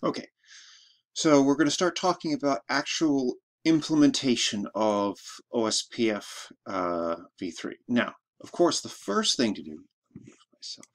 Okay, so we're going to start talking about actual implementation of OSPF uh, v3. Now, of course, the first thing to do, myself,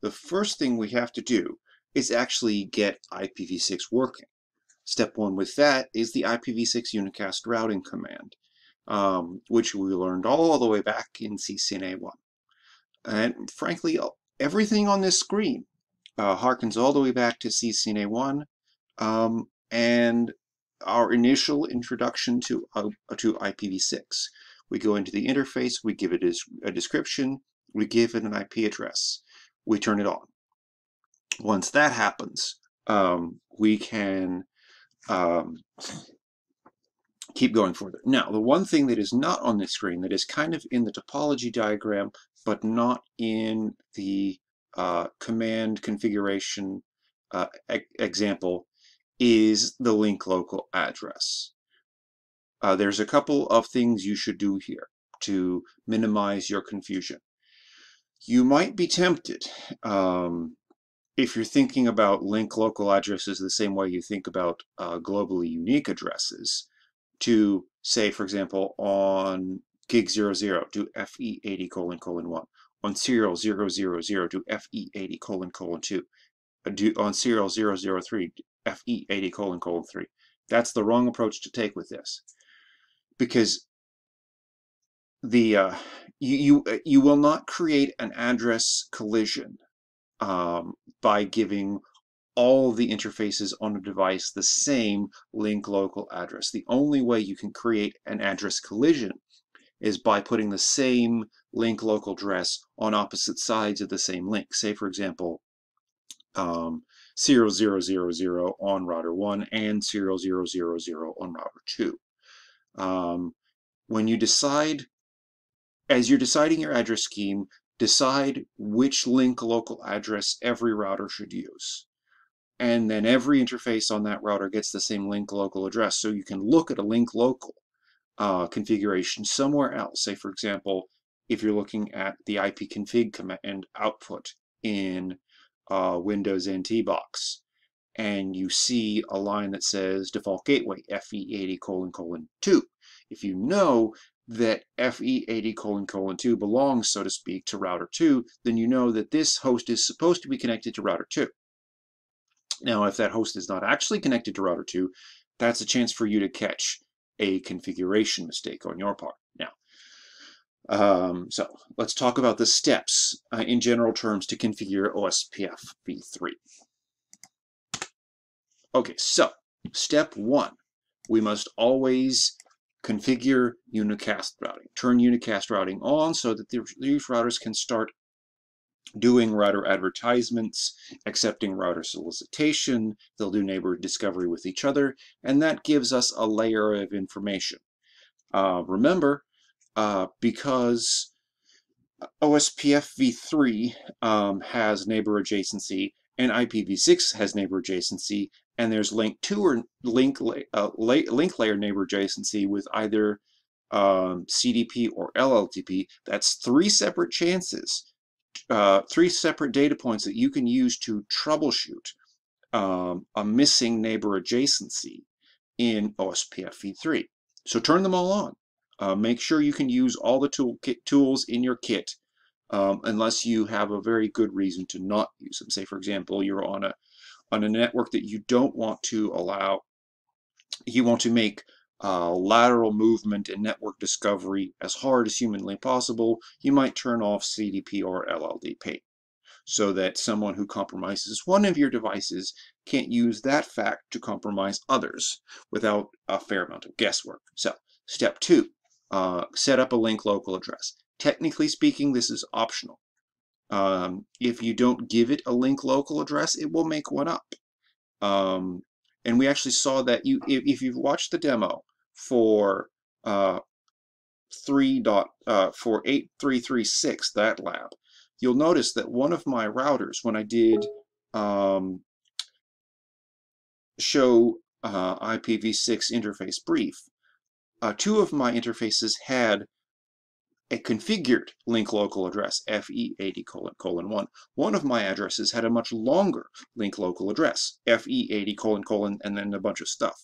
the first thing we have to do is actually get IPv6 working. Step one with that is the IPv6 unicast routing command, um, which we learned all the way back in CCNA 1. And frankly, everything on this screen uh, harkens all the way back to CCNA 1 um, and our initial introduction to, uh, to IPv6. We go into the interface, we give it a description, we give it an IP address, we turn it on. Once that happens, um, we can um, keep going further. Now, the one thing that is not on the screen that is kind of in the topology diagram, but not in the uh, command configuration uh, e example is the link local address. Uh, there's a couple of things you should do here to minimize your confusion. You might be tempted, um, if you're thinking about link local addresses the same way you think about uh, globally unique addresses, to say, for example, on gig 00, do FE80 colon colon 1 on serial 000 do FE80 colon colon 2. Uh, do, on serial 003 FE80 colon colon 3. That's the wrong approach to take with this. Because the uh, you, you, uh, you will not create an address collision um, by giving all the interfaces on a device the same link local address. The only way you can create an address collision is by putting the same link local address on opposite sides of the same link. Say, for example, um, 0000 on router 1 and 0000 on router 2. Um, when you decide, as you're deciding your address scheme, decide which link local address every router should use. And then every interface on that router gets the same link local address. So you can look at a link local uh, configuration somewhere else. Say, for example, if you're looking at the ipconfig command output in uh, Windows NT box, and you see a line that says default gateway FE80 colon colon 2. If you know that FE80 colon colon 2 belongs, so to speak, to router 2, then you know that this host is supposed to be connected to router 2. Now, if that host is not actually connected to router 2, that's a chance for you to catch a configuration mistake on your part. Now, um, so let's talk about the steps uh, in general terms to configure OSPF v3. Okay, so step one, we must always configure unicast routing. Turn unicast routing on so that these routers can start doing router advertisements, accepting router solicitation, they'll do neighbor discovery with each other, and that gives us a layer of information. Uh, remember, uh, because OSPF v3 um, has neighbor adjacency and IPv6 has neighbor adjacency, and there's link 2 or link, uh, link layer neighbor adjacency with either um, CDP or LLDP, that's three separate chances uh, three separate data points that you can use to troubleshoot um, a missing neighbor adjacency in OSPF v3. So turn them all on. Uh, make sure you can use all the tool kit tools in your kit um, unless you have a very good reason to not use them. Say, for example, you're on a on a network that you don't want to allow, you want to make uh, lateral movement and network discovery as hard as humanly possible, you might turn off CDP or LLDP so that someone who compromises one of your devices can't use that fact to compromise others without a fair amount of guesswork. So, step two, uh, set up a link local address. Technically speaking, this is optional. Um, if you don't give it a link local address, it will make one up. Um, and we actually saw that you, if, if you've watched the demo, for uh, 3 dot, uh, for 8336, that lab, you'll notice that one of my routers, when I did um, show uh, IPv6 interface brief, uh, two of my interfaces had a configured link local address, FE80 colon, colon 1. One of my addresses had a much longer link local address, FE80 colon colon, and then a bunch of stuff.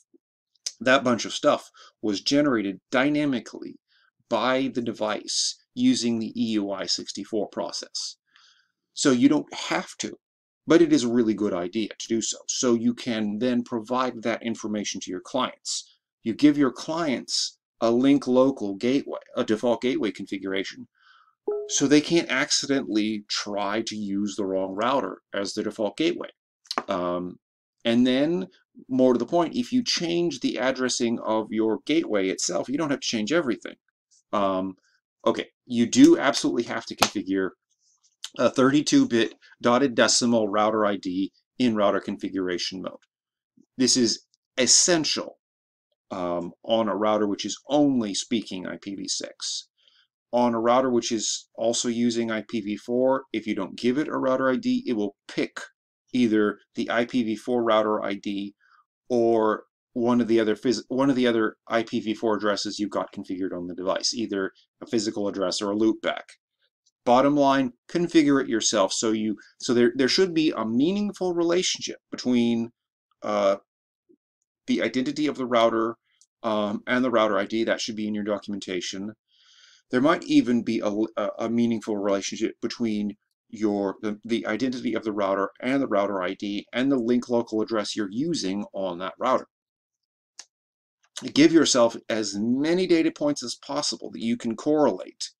That bunch of stuff was generated dynamically by the device using the EUI64 process. So you don't have to, but it is a really good idea to do so. So you can then provide that information to your clients. You give your clients a link local gateway, a default gateway configuration, so they can't accidentally try to use the wrong router as the default gateway. Um, and then, more to the point, if you change the addressing of your gateway itself, you don't have to change everything. Um, okay, you do absolutely have to configure a 32-bit dotted decimal router ID in router configuration mode. This is essential um, on a router which is only speaking IPv6. On a router which is also using IPv4, if you don't give it a router ID, it will pick either the IPv4 router ID or one of the other one of the other IPv4 addresses you've got configured on the device, either a physical address or a loopback. Bottom line, configure it yourself so you so there there should be a meaningful relationship between uh, the identity of the router um, and the router ID. That should be in your documentation. There might even be a, a meaningful relationship between your the, the identity of the router and the router ID and the link local address you're using on that router. Give yourself as many data points as possible that you can correlate,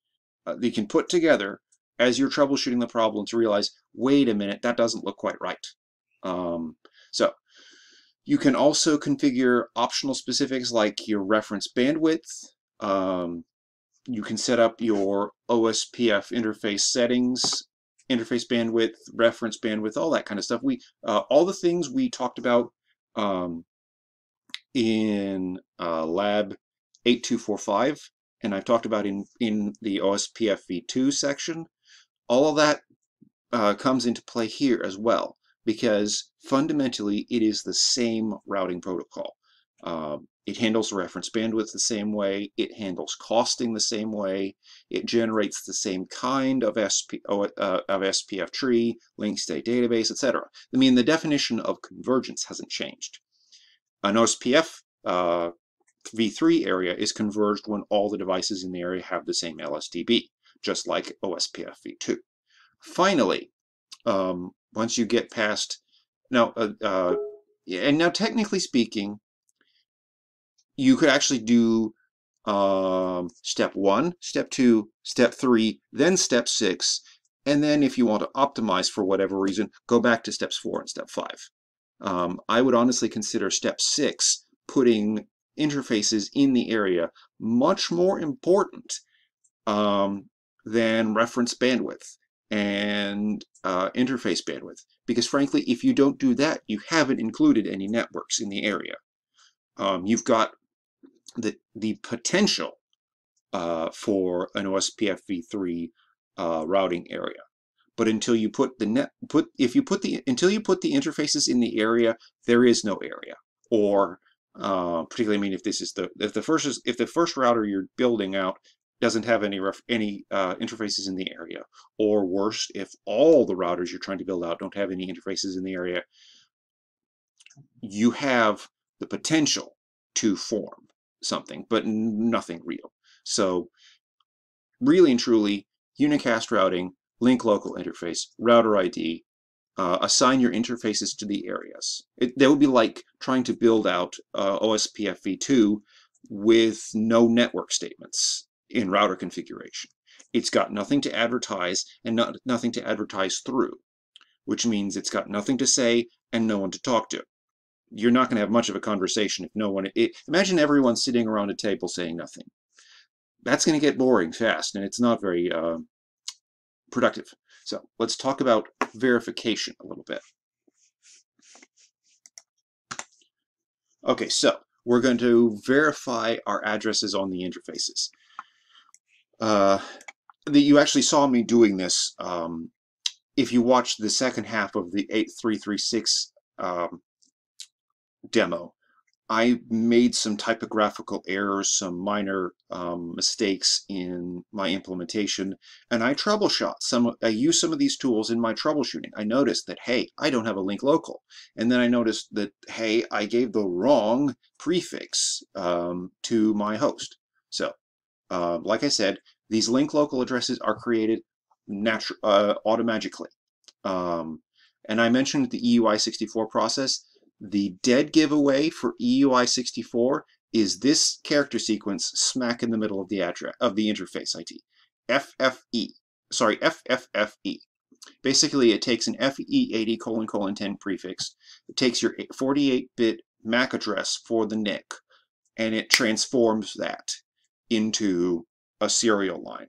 uh, that you can put together as you're troubleshooting the problem to realize, wait a minute, that doesn't look quite right. Um, so you can also configure optional specifics like your reference bandwidth. Um, you can set up your OSPF interface settings, interface bandwidth, reference bandwidth, all that kind of stuff. We uh, all the things we talked about um, in uh, lab 8245 and I've talked about in, in the OSPF v2 section. All of that uh, comes into play here as well because fundamentally it is the same routing protocol. Um, it handles reference bandwidth the same way, it handles costing the same way, it generates the same kind of, SP, uh, of SPF tree, link state database, etc. I mean, the definition of convergence hasn't changed. An OSPF uh, v3 area is converged when all the devices in the area have the same LSDB, just like OSPF v2. Finally, um, once you get past now uh, uh, and now technically speaking you could actually do um, step one step two step three then step six and then if you want to optimize for whatever reason go back to steps four and step five um, I would honestly consider step six putting interfaces in the area much more important um, than reference bandwidth and uh, interface bandwidth. Because frankly, if you don't do that, you haven't included any networks in the area. Um, you've got the, the potential uh, for an OSPF v3 uh, routing area. But until you put the net, put if you put the until you put the interfaces in the area, there is no area. Or uh, particularly, I mean, if this is the if the first is if the first router you're building out doesn't have any ref, any uh, interfaces in the area. Or worse, if all the routers you're trying to build out don't have any interfaces in the area, you have the potential to form something, but nothing real. So really and truly, unicast routing, link local interface, router ID, uh, assign your interfaces to the areas. It, that would be like trying to build out uh, OSPF v2 with no network statements in router configuration. It's got nothing to advertise and not, nothing to advertise through, which means it's got nothing to say and no one to talk to. You're not going to have much of a conversation if no one... It, imagine everyone sitting around a table saying nothing. That's going to get boring fast, and it's not very uh, productive. So let's talk about verification a little bit. Okay, so we're going to verify our addresses on the interfaces uh, that you actually saw me doing this um, if you watched the second half of the 8336 um, demo. I made some typographical errors, some minor um, mistakes in my implementation, and I troubleshot some. I used some of these tools in my troubleshooting. I noticed that hey, I don't have a link local, and then I noticed that hey, I gave the wrong prefix um, to my host. So, uh, like I said, these link local addresses are created natu- uh, automatically. Um, and I mentioned the EUI64 process. The dead giveaway for EUI64 is this character sequence smack in the middle of the address of the interface ID. FFE. Sorry, FFFE. Basically, it takes an FE80 colon colon 10 prefix. It takes your 48-bit MAC address for the NIC, and it transforms that into a serial line.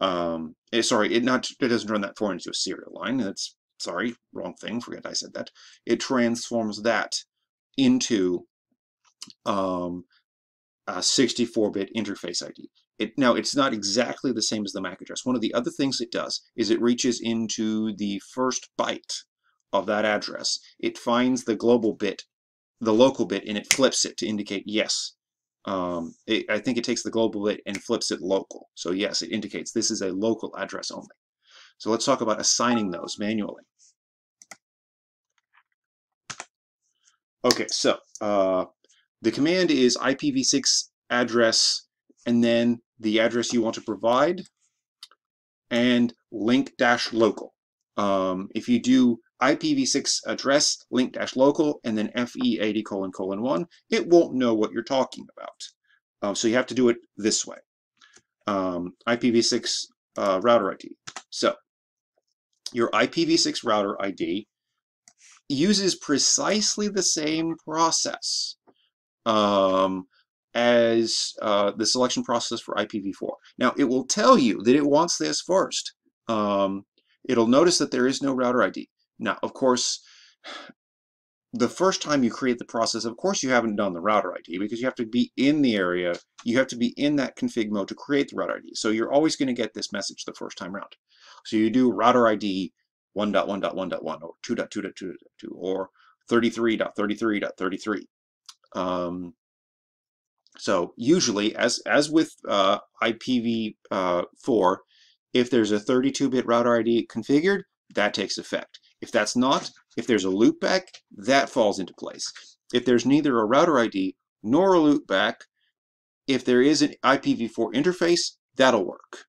Um, sorry, it not it doesn't run that forward into a serial line. That's sorry, wrong thing, forget I said that. It transforms that into um, a 64-bit interface ID. It, now, it's not exactly the same as the MAC address. One of the other things it does is it reaches into the first byte of that address. It finds the global bit, the local bit, and it flips it to indicate yes. Um, it, I think it takes the global bit and flips it local. So yes, it indicates this is a local address only. So let's talk about assigning those manually. Okay, so uh, the command is IPv6 address and then the address you want to provide and link dash local. Um, if you do IPv6 address link dash local and then FE80 colon colon 1, it won't know what you're talking about. Um, so you have to do it this way. Um, IPv6 uh, router ID. So your IPv6 router ID uses precisely the same process um, as uh, the selection process for IPv4. Now, it will tell you that it wants this first. Um, it'll notice that there is no router ID. Now, of course, the first time you create the process, of course you haven't done the router ID because you have to be in the area, you have to be in that config mode to create the router ID. So you're always going to get this message the first time around. So you do router ID 1.1.1.1 or 2.2.2.2 or 33.33.33. Um, so usually, as as with uh, IPv4, uh, if there's a 32-bit router ID configured, that takes effect. If that's not, if there's a loopback, that falls into place. If there's neither a router ID nor a loopback, if there is an IPv4 interface, that'll work.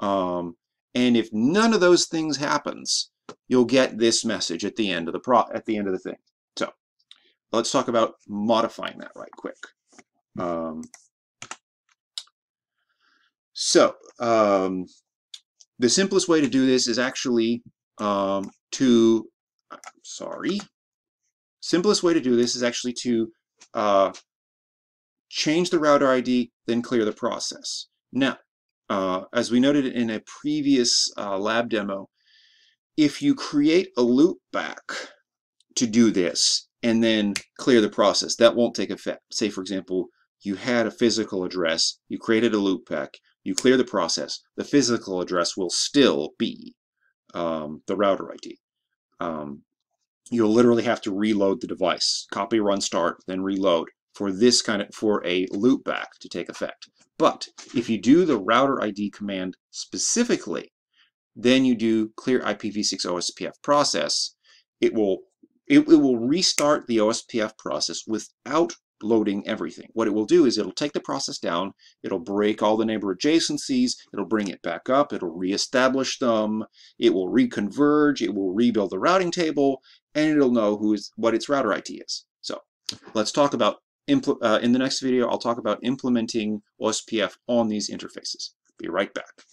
Um, and if none of those things happens, you'll get this message at the end of the pro at the end of the thing. So let's talk about modifying that right quick. Um, so um, the simplest way to do this is actually um, to, sorry, simplest way to do this is actually to uh, change the router ID, then clear the process. Now, uh, as we noted in a previous uh, lab demo, if you create a loop back to do this and then clear the process, that won't take effect. Say, for example, you had a physical address, you created a loopback, you clear the process, the physical address will still be um, the router ID. Um, you'll literally have to reload the device, copy, run, start, then reload for this kind of, for a loopback to take effect. But if you do the router ID command specifically, then you do clear IPv6 OSPF process, it will it, it will restart the OSPF process without loading everything. What it will do is it'll take the process down, it'll break all the neighbor adjacencies, it'll bring it back up, it'll reestablish them, it will reconverge, it will rebuild the routing table, and it'll know who is what its router ID is. So let's talk about, uh, in the next video, I'll talk about implementing OSPF on these interfaces. Be right back.